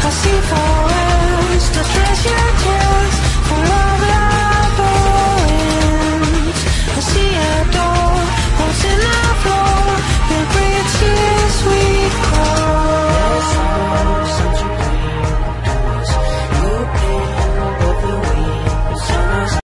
I see